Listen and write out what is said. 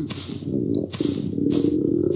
うん。